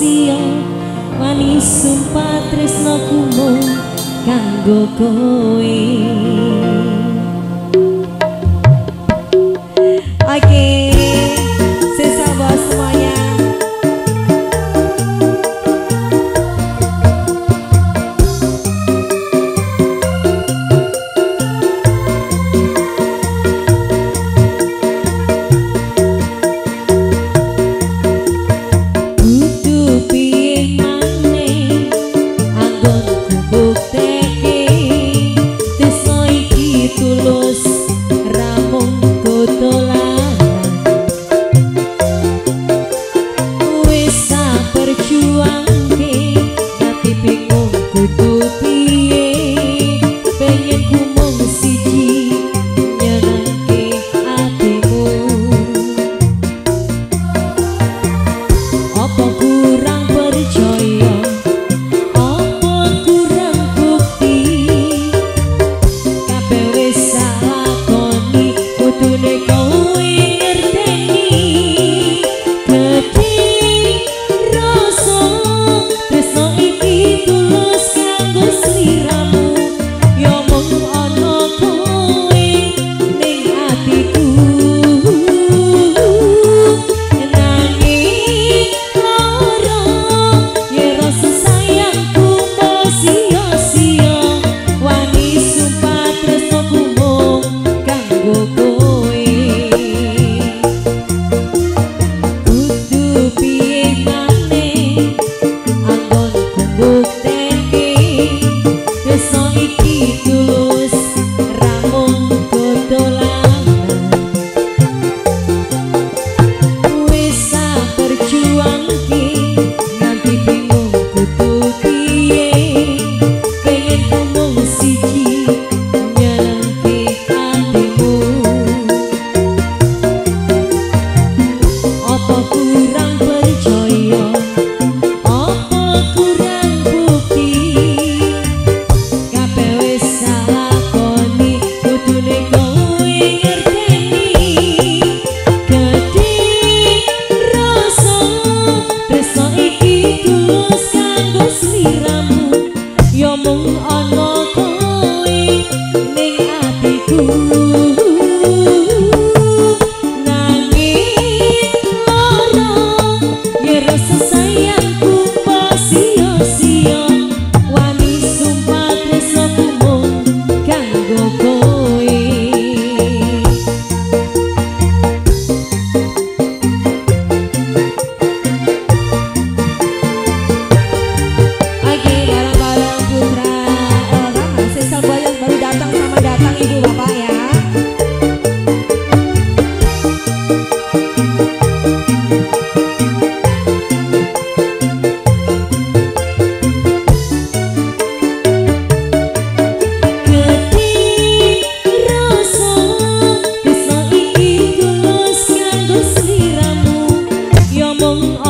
sia-sia Manis sumpah tresno kumo kanggo kowe yol